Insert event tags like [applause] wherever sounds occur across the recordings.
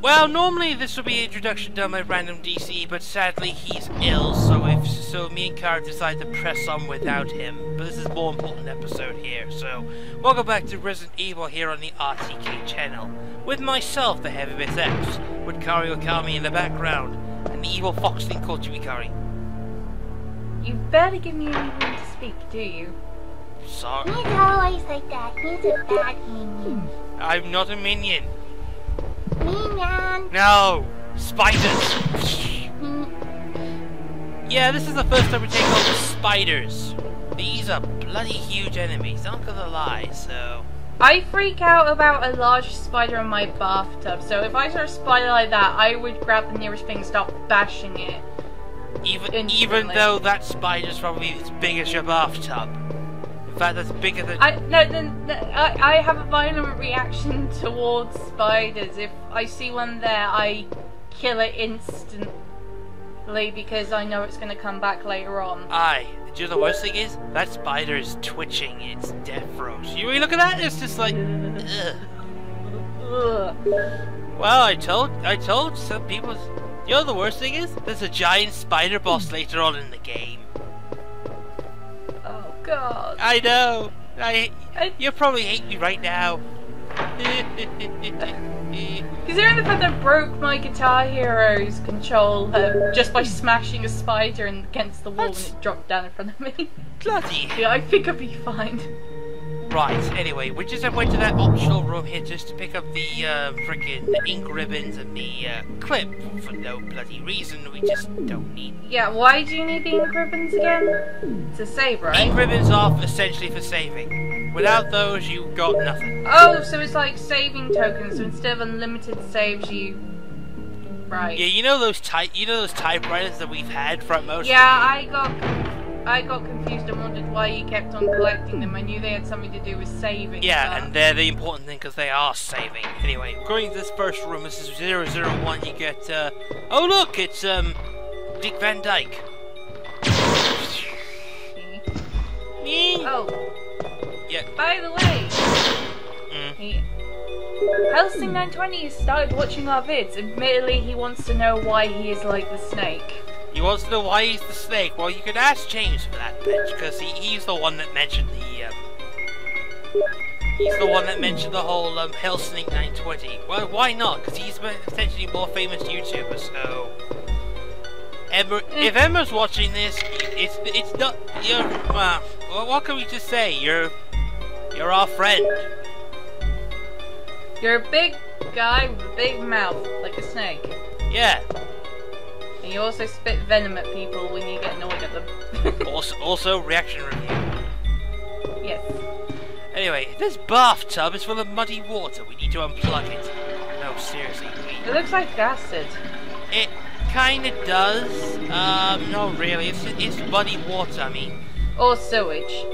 Well, normally this would be an introduction done by Random DC, but sadly he's ill, so if so, me and Kara decided to press on without him. But this is a more important episode here, so welcome back to Resident Evil here on the RTK channel, with myself, the Heavy Bits X, with Kari Okami in the background, and the evil fox foxling called Kari. You barely give me any room to speak, do you? Sorry. He's always like that. He's a bad minion. I'm not a minion. Minion. No! Spiders! Mm, Yeah, this is the first time we take on the spiders. These are bloody huge enemies, Don't gonna lie, so... I freak out about a large spider in my bathtub, so if I saw a spider like that, I would grab the nearest thing and start bashing it. Even Instantly. even though that spider's probably as big as your bathtub. Fact, that's bigger than... I no, no I, I have a violent reaction [laughs] towards spiders. If I see one there, I kill it instantly because I know it's going to come back later on. Aye. Do you know the worst thing is? That spider is twitching its death throes. You look at that, it's just like... Ugh. [laughs] Ugh. Well, I told, I told some people... You know the worst thing is? There's a giant spider boss later on in the game. God. I know. I. I- You probably hate me right now. [laughs] Considering the fact I broke my Guitar Hero's controller just by smashing a spider against the wall That's- and it dropped down in front of me. Bloody. [laughs] yeah, I think I'd be fine. Right. Anyway, we just have went to that optional room here just to pick up the uh, freaking ink ribbons and the uh, clip for no bloody reason. We just don't need. Yeah, why do you need the ink ribbons again? To save, right? Ink ribbons are essentially for saving. Without those, you got nothing. Oh, so it's like saving tokens. So instead of unlimited saves, you. Right. Yeah, you know those type, you know those typewriters that we've had for most. Yeah? I got. I got confused and wondered why you kept on collecting them. I knew they had something to do with saving. Yeah, but- and they're the important thing because they are saving. Anyway, going to this first room, this is 001, you get, uh, oh look, it's, um, Dick Van Dyke. Oh, Yeah, by the way, mm, he. Helsing 920 has started watching our vids. Admittedly, he wants to know why he is like the snake. He wants to know why he's the snake. Well, you could ask James for that bitch, because he, he's the one that mentioned the, um, he's the one that mentioned the whole, um, Hellsnake 920. Well, why not? Because he's essentially a more famous YouTuber, so... Emma, if Emma's watching this, it's it's not you're uh, well, what can we just say? You're you're our friend. You're a big guy with a big mouth, like a snake. Yeah. And you also spit venom at people when you get annoyed at them. [laughs] Also, also reaction review. yes. Anyway, this bathtub is full of muddy water. We need to unplug it. No, seriously, It looks like acid. It kind of does. Um, no, really. It's it's muddy water. I mean, Or sewage.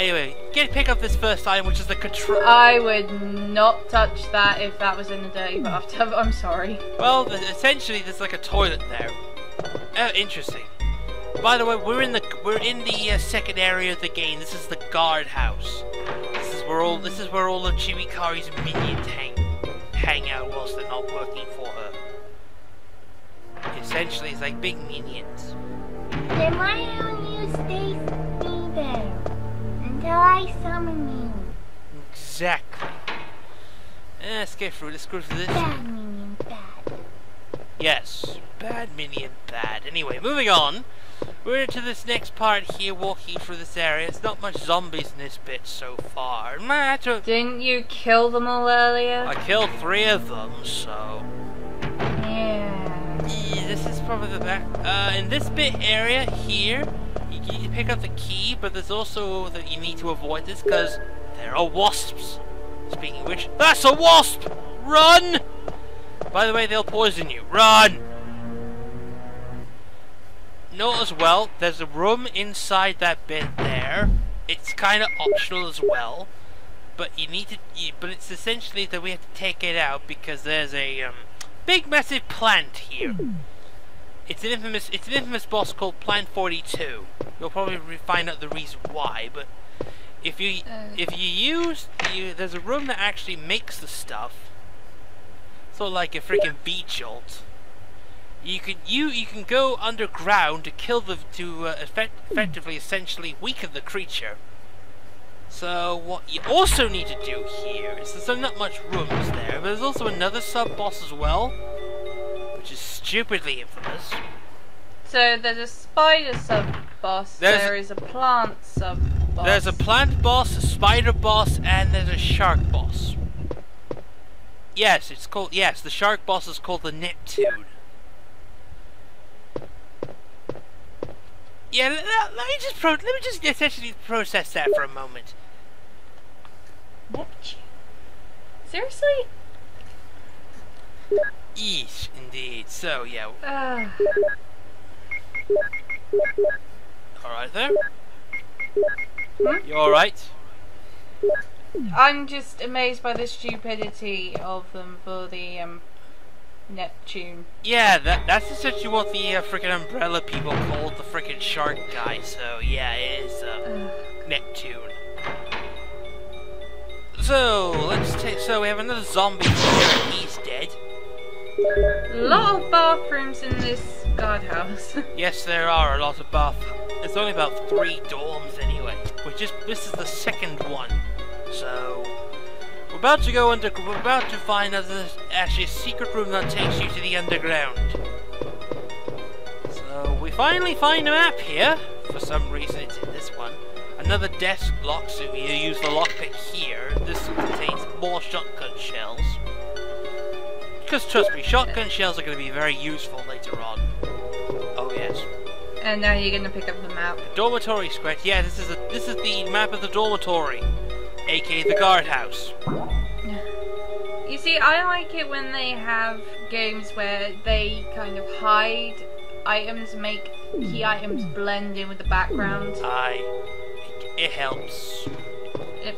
Ew. Anyway, get pick up this first item, which is the control. I would not touch that if that was in the dirty bathtub. [laughs] I'm sorry. Well, essentially, there's like a toilet there. Oh, interesting. By the way, we're in the we're in the uh, second area of the game. This is the guard house. This is where all this is where all of Chibikari's minions hang hang out whilst they're not working for her. Essentially, it's like big minions. Then why don't you stay me there until I summon you? Exactly. Eh, let's get through. Let's go through this. Bad minion, bad. Yes, bad minion, bad. Anyway, moving on. We're into this next part here, walking through this area. It's not much zombies in this bit so far. Nah, I took- Didn't you kill them all earlier? I killed three of them, so yeah. yeah, this is probably the back. Uh, in this bit area here, you, you pick up the key, but there's also that you need to avoid this because there are wasps. Speaking which, that's a wasp! Run! By the way, they'll poison you. Run! Note as well, there's a room inside that bit there. It's kind of optional as well, but you need to. You, but it's essentially that we have to take it out because there's a um, big, massive plant here. It's an infamous. It's an infamous boss called Plant 42. You'll probably find out the reason why, but if you Uh. if you use you, there's a room that actually makes the stuff. So like a freaking V-Jolt, you can you you can go underground to kill the to uh, effect, effectively essentially weaken the creature. So what you also need to do here is there's not much rooms there, but there's also another sub boss as well, stupidly infamous. So there's a spider sub boss. There's- There is a plant sub boss. There's a plant boss, a spider boss, and there's a shark boss. Yes, it's called. Yes, the shark boss is called the Neptune. Yeah, let, let- let me just pro- let me just essentially process that for a moment. Neptune. Seriously? Yeesh, indeed. So yeah, Ah. all right there. Hmm? You all right? I'm just amazed by the stupidity of them for the um, Neptune. Yeah, that that's essentially what the uh, freaking umbrella people called the freaking shark guy. So yeah, it is Ugh. [sighs] Neptune. So let's take. So we have another zombie here. He's dead. A lot of bathrooms in this guardhouse. [laughs] Yes, there are a lot of bath. There's only about three dorms anyway. Which is this is the second one. So we're about to go under. We're about to find there's actually a secret room that takes you to the underground. So we finally find a map here. For some reason, it's in this one. Another desk lock, so you use the lockpick here. This contains more shotgun shells. Because trust me, shotgun shells are going to be very useful later on. Oh yes. and now you're gonna pick up the map. Dormitory square. Yeah, this is a this is the map of the dormitory, aka the guardhouse. You see, I like it when they have games where they kind of hide items, make key items blend in with the background. I. It, it helps. It,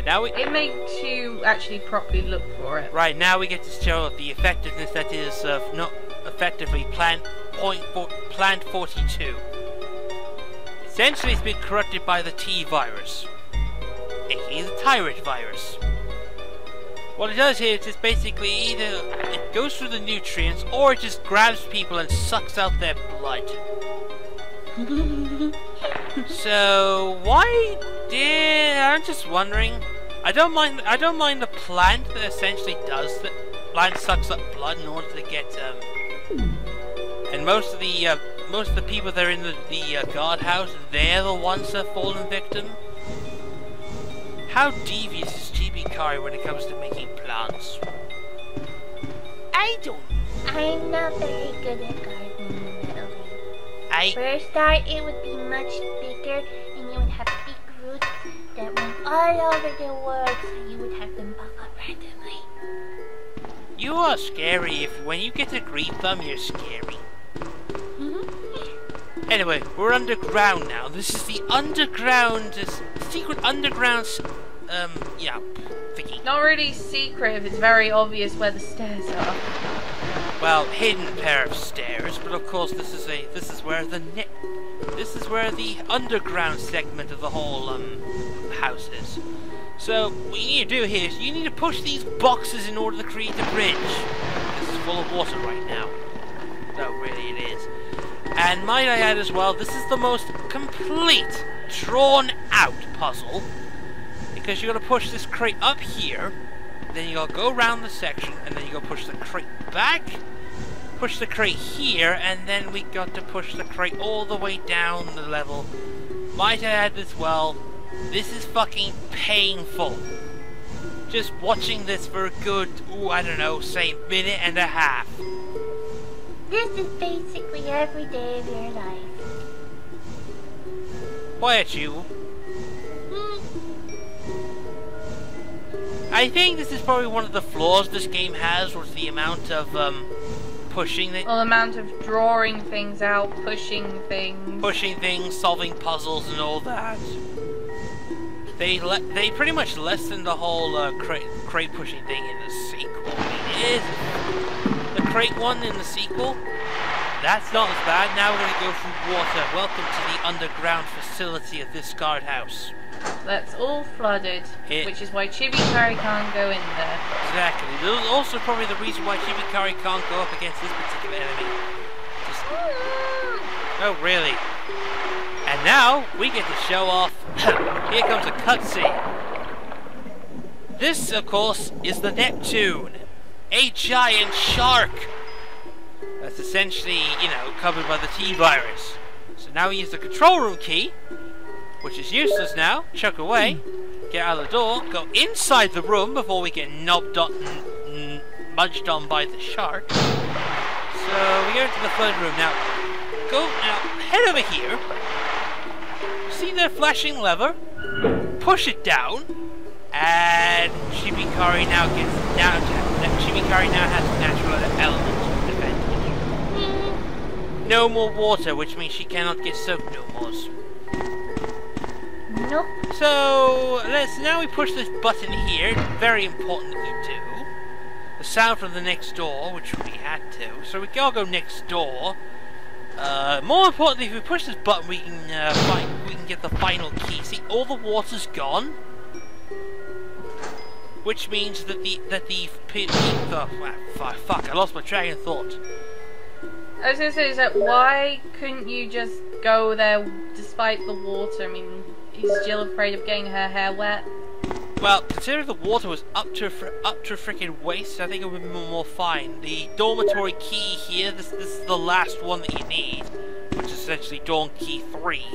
And now we it makes you actually properly look for it. right now we get to show the effectiveness that is of not effectively plant point four, plant 42. Essentially, it's been corrupted by the T virus, aka the tyrant virus. What it does here is just basically either it goes through the nutrients or it just grabs people and sucks out their blood. [laughs] so why did I'm just wondering. I don't mind I don't mind the plant that essentially does that plant sucks up blood in order to get um and most of the uh, most of the people that are in the, the uh, guardhouse, they're the ones that fallen victim. How devious is Chibi Kari when it comes to making plants? I don't. I'm not very good at gardening. I For a start, it would be much bigger, and you would have big roots that went all over the world, so you would have them pop up randomly. you are scary. If when you get a green thumb, you're scary. Anyway, we're underground now. This is the underground, this secret underground, um, yeah, thingy. Not really secret if it's very obvious where the stairs are. Well, hidden pair of stairs, but of course this is a this is where the this is where the underground segment of the whole um house is. So what you need to do here is you need to push these boxes in order to create a bridge. This is full of water right now. No, really it is. And might I add as well, this is the most complete, drawn out puzzle. Because you're gonna push this crate up here, then you gotta go around the section, and then you gotta push the crate back, push the crate here, and then we got to push the crate all the way down the level. Might I add as well, this is fucking painful. Just watching this for a good, ooh, I don't know, say minute and a half. This is basically every day of your life. Quiet you. I think this is probably one of the flaws this game has, was the amount of um, pushing that Well, the amount of drawing things out, pushing things. pushing things, solving puzzles, and all that. They le- they pretty much lessened the whole uh, crate crate pushing thing in the sequel. It is the crate one in the sequel. That's not as bad. Now we're gonna go through water. Welcome to the underground facility of this guardhouse. That's all flooded, It- which is why Chibi Kari can't go in there. Exactly. This is also probably the reason why Chibikari can't go up against this particular enemy. Just, oh, really? And now we get to show off. [coughs] Here comes a cutscene. This, of course, is the Neptune, a giant shark. That's essentially, you know, covered by the T virus. So now we use the control room key, which is useless now. Chuck away. Get out of the door. Go inside the room before we get knobbed on, munched on by the shark. So we go into the flood room now. Go now. Head over here. See the flashing lever? Push it down, and Chibikari now gets now. Chibikari now has natural element advantage. No more water, which means she cannot get soaked no more. Nope. So let's now we push this button here. Very important that we do. The sound from the next door, which we had to. So we can all go next door. Uh, more importantly, if we push this button, we can uh, find we can get the final key. See, all the water's gone, which means that the that the oh, fuck! I lost my train of thought. I was gonna say, is that why couldn't you just go there despite the water? I mean, is Jill afraid of getting her hair wet? Well, considering the water was up to up to freaking waist, I think it would be more fine. The dormitory key here, this this is the last one that you need, which is essentially dorm key three.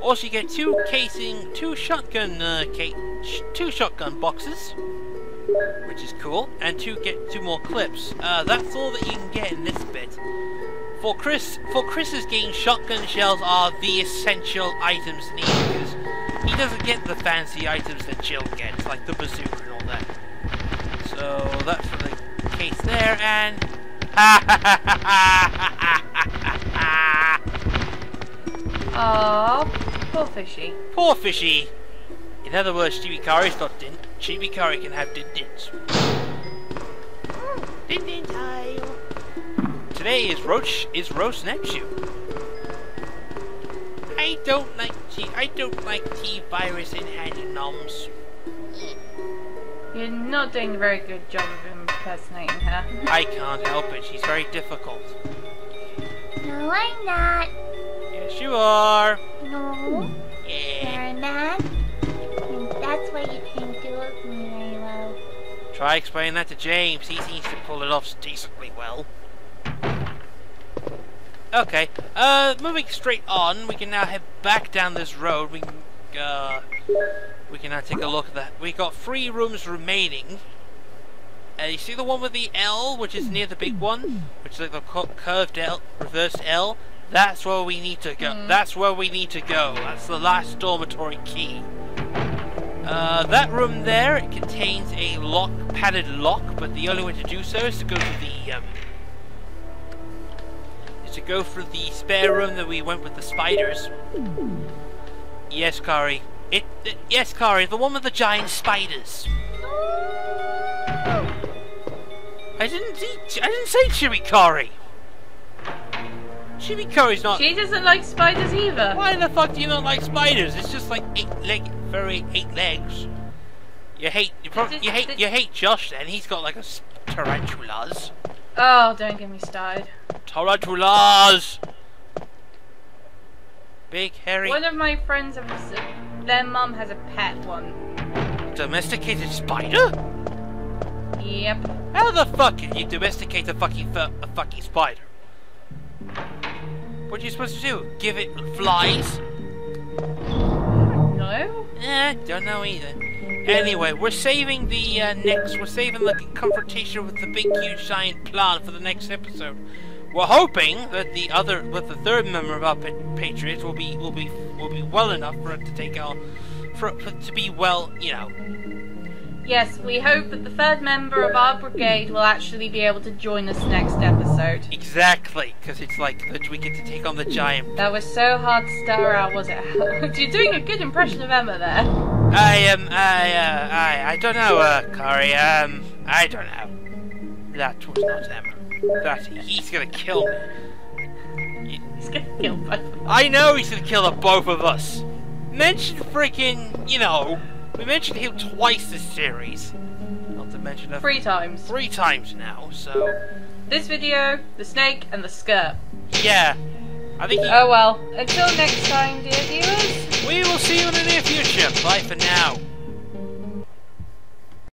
Also, you get two casing, two shotgun, uh, sh- two shotgun boxes, which is cool, and two get two more clips. Uh, that's all that you can get in this bit. For Chris, for Chris's game, shotgun shells are the essential items needed he doesn't get the fancy items that Jill gets, like the bazooka and all that. So that's for the case there, and [laughs] Aww, poor fishy. poor fishy. In other words, Chibikari's got dint. Chibikari can have din dins. Hmm. Din din time. Today is roach is roast Neptune. I don't like T. I don't like T virus enhanced noms. You're not doing a very good job of impersonating her. I can't help it. She's very difficult. No, I'm not. Yes, you are. No, Yeah. you're not. And that's why you can't do it very well. Try explaining that to James. He seems to pull it off decently well. Okay. Uh, moving straight on, we can now head back down this road. We can, uh, we can now take a look at that. We got three rooms remaining. Uh, you see the one with the L, which is near the big one, which is like the curved L, reversed L. That's where we need to go. Mhm. That's where we need to go. That's the last dormitory key. Uh, that room there it contains a lock, padded lock, but the only way to do so is to go to the um, to go through the spare room that we went with the spiders. Yes, Kari. It, it yes, Kari, the one with the giant spiders. I didn't see, I didn't say Chibikari. Chibikari's not. She doesn't like spiders either. Why the fuck do you not like spiders? It's just like eight leg, very eight legs. You hate you, prob- you hate you hate Josh then. He's got like a tarantulas. Oh, don't get me started. Tarantulas. Big hairy One of my friends have their mum has a pet one. domesticated spider. Yep. How the fuck can you domesticate a fucking fu- a fucking spider? What are you supposed to do? Give it flies? No. Eh, don't know either. Anyway, we're saving the uh, next. We're saving the confrontation with the big, huge, giant plant for the next episode. We're hoping that the other, with the third member of our pa- Patriots, will be will be will be well enough for it to take our, for, for to be well, you know. Yes, we hope that the third member of our brigade will actually be able to join us next episode. Exactly, because it's like that we get to take on the giant. That was so hard to start out, was it? [laughs] You're doing a good impression of Emma there. I am, I, uh, I, I don't know, uh, Kari. Um, I don't know. That was not Emma. That he's gonna kill me. He's gonna kill both of us. I know he's gonna kill the both of us. mentioned freaking, you know, we mentioned him twice this series. Not to mention a Three times. three times now. So This video, the snake, and the skirt. yeah, I think Oh well. Until next time, dear viewers. we will see you in the near future. Bye for now.